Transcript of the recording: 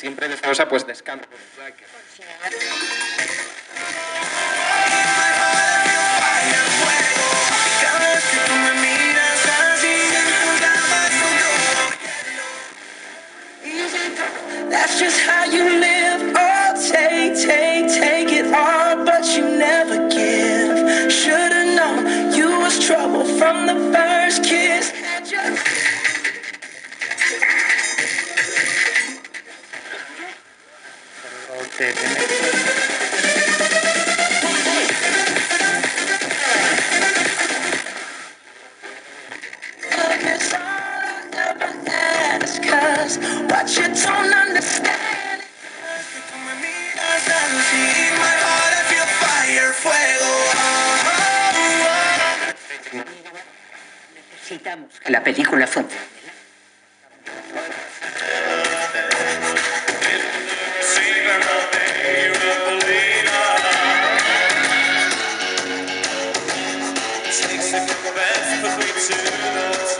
siempre descansa, pues descansa. That's just how you live. Este, Necesitamos la película funcione. Best for me too.